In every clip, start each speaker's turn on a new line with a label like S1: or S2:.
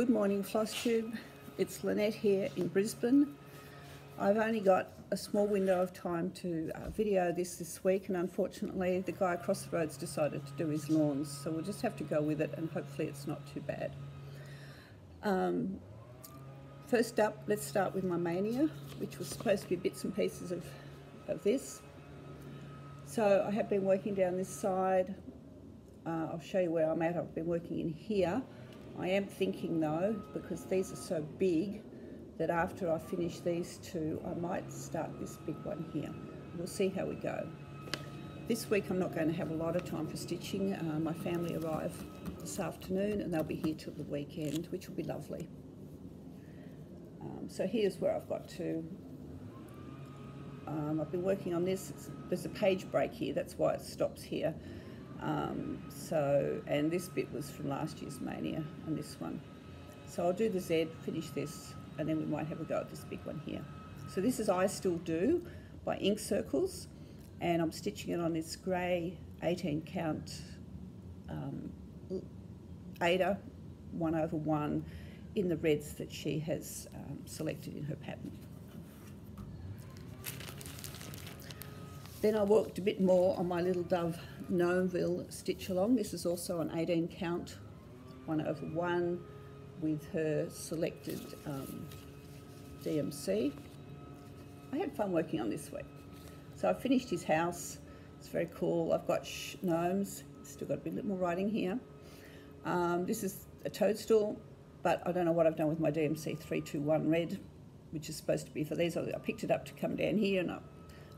S1: Good morning, FlossTube. It's Lynette here in Brisbane. I've only got a small window of time to uh, video this this week, and unfortunately, the guy across the road's decided to do his lawns, so we'll just have to go with it, and hopefully, it's not too bad. Um, first up, let's start with my mania, which was supposed to be bits and pieces of, of this. So I have been working down this side. Uh, I'll show you where I'm at. I've been working in here. I am thinking though, because these are so big, that after I finish these two, I might start this big one here. We'll see how we go. This week I'm not going to have a lot of time for stitching. Uh, my family arrive this afternoon and they'll be here till the weekend, which will be lovely. Um, so here's where I've got to. Um, I've been working on this. It's, there's a page break here, that's why it stops here. Um, so, and this bit was from last year's Mania and this one. So I'll do the Z, finish this, and then we might have a go at this big one here. So this is I Still Do by Ink Circles, and I'm stitching it on this grey 18 count um, Aida 1 over 1 in the reds that she has um, selected in her pattern. Then I worked a bit more on my little Dove Gnomeville stitch along. This is also an 18 count, 1 over 1 with her selected um, DMC. I had fun working on this week. So I finished his house. It's very cool. I've got gnomes. Still got a bit more writing here. Um, this is a toadstool, but I don't know what I've done with my DMC 321 red, which is supposed to be for these. I picked it up to come down here and I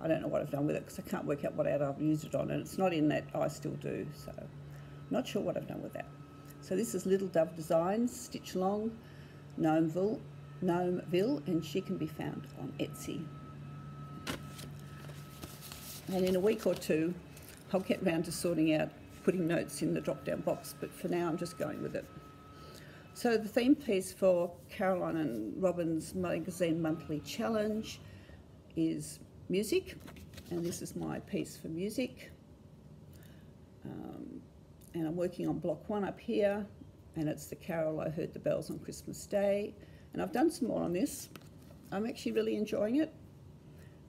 S1: I don't know what I've done with it because I can't work out what ad I've used it on and it's not in that I still do so not sure what I've done with that. So this is Little Dove Designs, Stitch Along, Gnomeville, Gnomeville and she can be found on Etsy. And in a week or two I'll get round to sorting out putting notes in the drop down box but for now I'm just going with it. So the theme piece for Caroline and Robin's Magazine Monthly Challenge is music, and this is my piece for music. Um, and I'm working on block one up here, and it's the carol I Heard the Bells on Christmas Day. And I've done some more on this. I'm actually really enjoying it.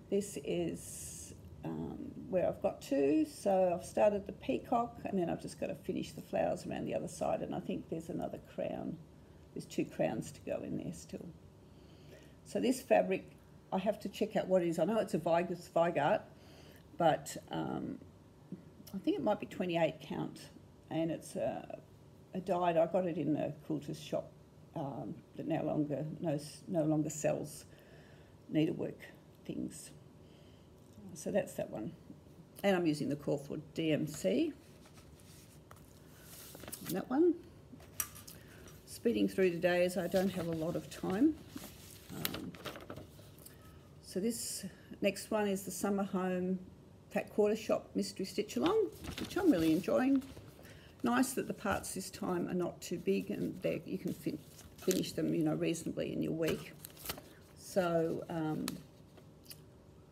S1: This is um, where I've got to. So I've started the peacock, and then I've just got to finish the flowers around the other side, and I think there's another crown. There's two crowns to go in there still. So this fabric I have to check out what it is. I know it's a Vigus Zweigart, but um, I think it might be 28 count, and it's a, a dyed. I got it in a quilter's shop um, that no longer knows, no longer sells needlework things. So that's that one, and I'm using the Crawford DMC. That one. Speeding through today days, I don't have a lot of time. So this next one is the Summer Home Fat Quarter Shop Mystery Stitch Along, which I'm really enjoying. Nice that the parts this time are not too big and you can fin finish them, you know, reasonably in your week. So, um,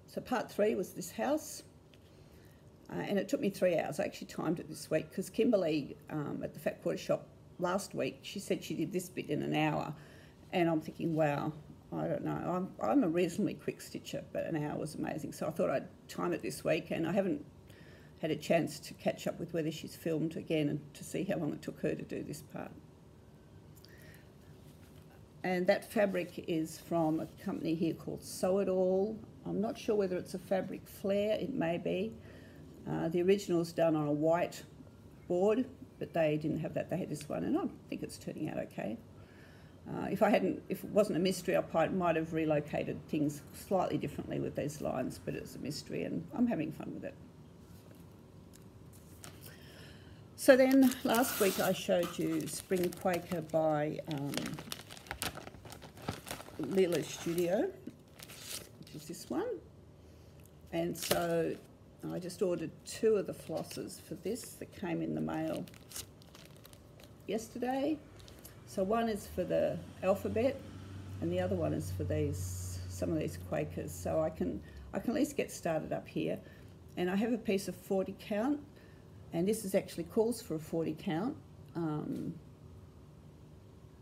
S1: so part three was this house. Uh, and it took me three hours. I actually timed it this week because Kimberly um, at the Fat Quarter Shop last week, she said she did this bit in an hour. And I'm thinking, wow, I don't know. I'm, I'm a reasonably quick stitcher, but an hour was amazing. So I thought I'd time it this week, and I haven't had a chance to catch up with whether she's filmed again and to see how long it took her to do this part. And that fabric is from a company here called Sew It All. I'm not sure whether it's a Fabric Flair, it may be. Uh, the original is done on a white board, but they didn't have that, they had this one, and I think it's turning out okay. Uh, if I hadn't, if it wasn't a mystery, I might have relocated things slightly differently with these lines, but it's a mystery and I'm having fun with it. So then last week I showed you Spring Quaker by um, Leela Studio, which is this one. And so I just ordered two of the flosses for this that came in the mail yesterday. So one is for the alphabet and the other one is for these some of these Quakers. So I can I can at least get started up here. And I have a piece of 40 count and this is actually calls for a 40 count. Um,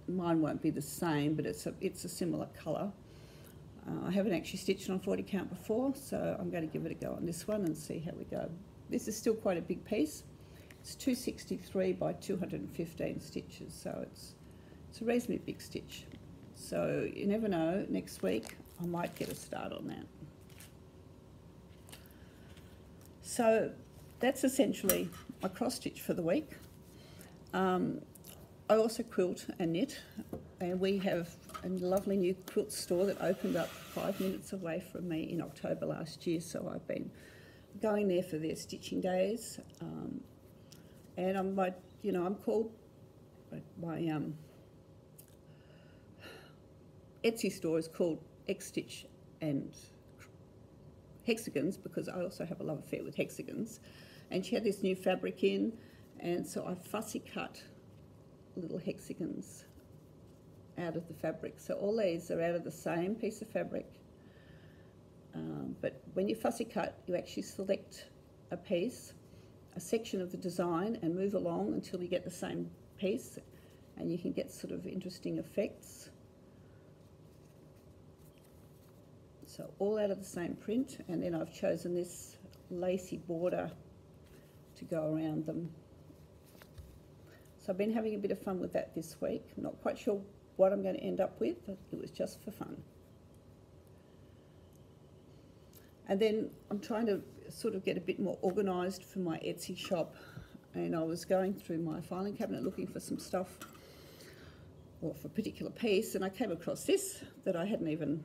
S1: mine won't be the same, but it's a, it's a similar colour. Uh, I haven't actually stitched on 40 count before, so I'm going to give it a go on this one and see how we go. This is still quite a big piece. It's 263 by 215 stitches, so it's, it's a reasonably big stitch. So you never know, next week I might get a start on that. So that's essentially my cross stitch for the week. Um, I also quilt and knit, and we have a lovely new quilt store that opened up five minutes away from me in October last year. So I've been going there for their stitching days, um, and I'm like, you know, I'm called my um, Etsy store is called X Stitch and hexagons because I also have a love affair with hexagons. And she had this new fabric in, and so I fussy cut little hexagons out of the fabric. So all these are out of the same piece of fabric. Um, but when you fussy cut, you actually select a piece, a section of the design, and move along until you get the same piece, and you can get sort of interesting effects. So all out of the same print, and then I've chosen this lacy border to go around them. So I've been having a bit of fun with that this week. I'm not quite sure what I'm going to end up with, but it was just for fun. And then I'm trying to sort of get a bit more organised for my Etsy shop. And I was going through my filing cabinet looking for some stuff or for a particular piece, and I came across this that I hadn't even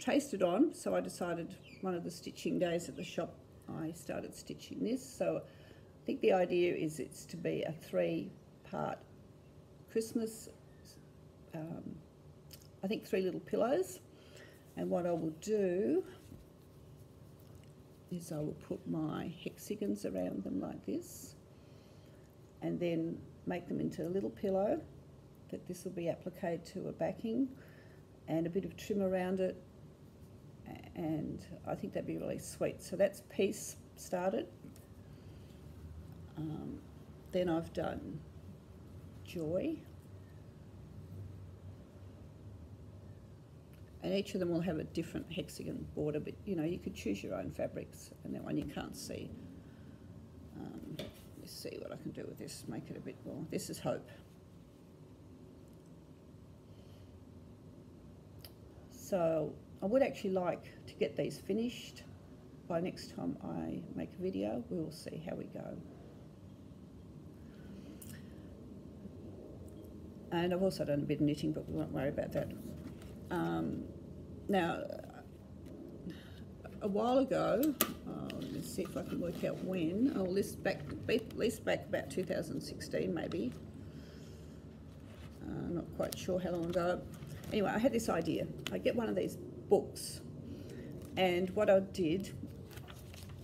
S1: traced it on. So I decided one of the stitching days at the shop I started stitching this. So I think the idea is it's to be a three-part Christmas. Um, I think three little pillows, and what I will do is I will put my hexagons around them like this and then make them into a little pillow that this will be appliqued to a backing and a bit of trim around it and I think that'd be really sweet. So that's piece started. Um, then I've done joy. and each of them will have a different hexagon border, but you know, you could choose your own fabrics, and that one you can't see. Um, let's see what I can do with this, make it a bit more. This is Hope. So I would actually like to get these finished by next time I make a video. We will see how we go. And I've also done a bit of knitting, but we won't worry about that. Um, now, a while ago, uh, let's see if I can work out when. I'll list back, at least back about 2016, maybe. Uh, not quite sure how long ago. Anyway, I had this idea. I get one of these books, and what I did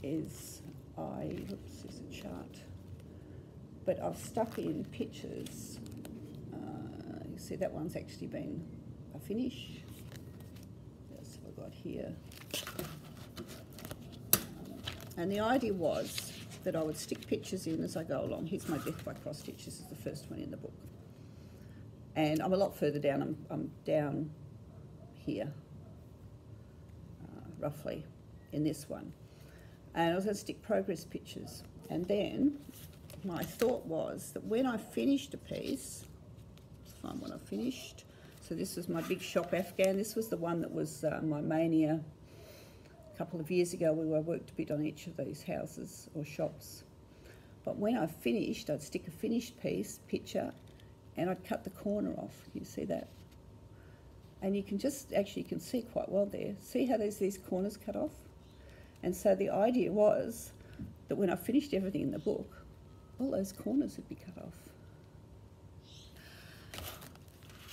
S1: is I, oops, there's a chart, but I've stuck in pictures. Uh, you see that one's actually been a finish That's what I got here. And the idea was that I would stick pictures in as I go along. Here's my Death by Cross Stitch. This is the first one in the book. And I'm a lot further down. I'm, I'm down here, roughly, in this one. And I was going to stick progress pictures. And then my thought was that when I finished a piece, find what I finished, so this was my big shop Afghan. This was the one that was uh, my mania a couple of years ago. We worked a bit on each of these houses or shops. But when I finished, I'd stick a finished piece, picture, and I'd cut the corner off. You see that? And you can just, actually you can see quite well there. See how there's these corners cut off? And so the idea was that when I finished everything in the book, all those corners would be cut off.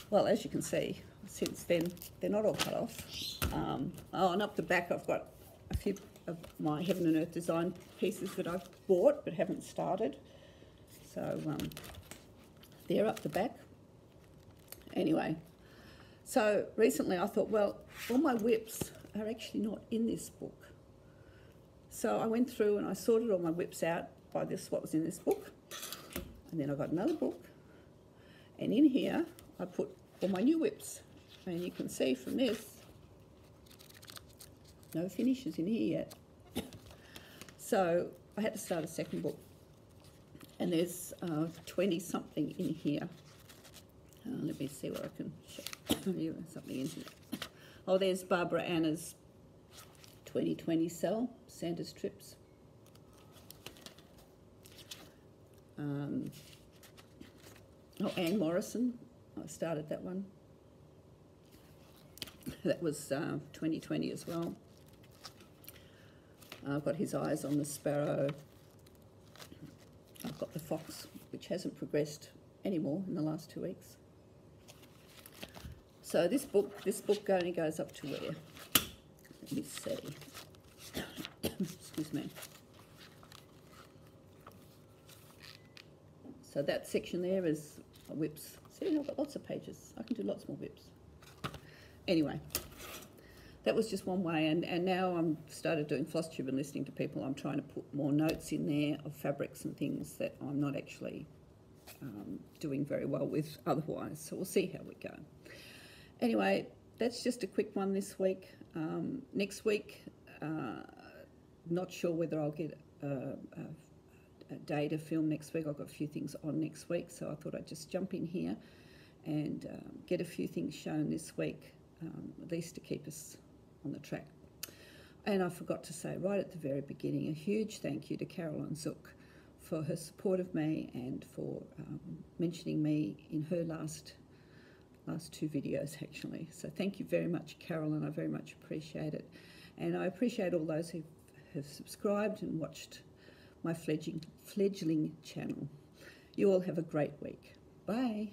S1: Well, as you can see, since then, they're not all cut off. Um, oh, and up the back, I've got a few of my Heaven and Earth design pieces that I've bought but haven't started. So um, they're up the back. Anyway, so recently I thought, well, all my WIPs are actually not in this book. So I went through and I sorted all my WIPs out by this, what was in this book. And then I got another book. And in here, I put all my new WIPs. And you can see from this, no finishes in here yet. So I had to start a second book. And there's uh, 20 something in here. Uh, let me see what I can show something in here. Oh, there's Barbara Ana's 2020 SAL, Santa's Trips. Um, oh, Anne Morrison, I started that one. That was uh, 2020 as well. I've got his eyes on the sparrow. I've got the fox, which hasn't progressed anymore in the last two weeks. So this book, this book only goes up to where? Let me see. Excuse me. So that section there is WIPs. See, I've got lots of pages. I can do lots more WIPs. Anyway, that was just one way, and, and now I'm started doing floss tube and listening to people. I'm trying to put more notes in there of fabrics and things that I'm not actually um, doing very well with otherwise. So we'll see how we go. Anyway, that's just a quick one this week. Um, next week, uh, not sure whether I'll get a, a, a, day to film next week. I've got a few things on next week, so I thought I'd just jump in here and um, get a few things shown this week, um, at least to keep us on the track. And I forgot to say right at the very beginning a huge thank you to Carolyn Zook for her support of me and for um, mentioning me in her last last two videos actually. So thank you very much, Carolyn. I very much appreciate it. And I appreciate all those who have subscribed and watched my fledgling, fledgling channel. You all have a great week. Bye.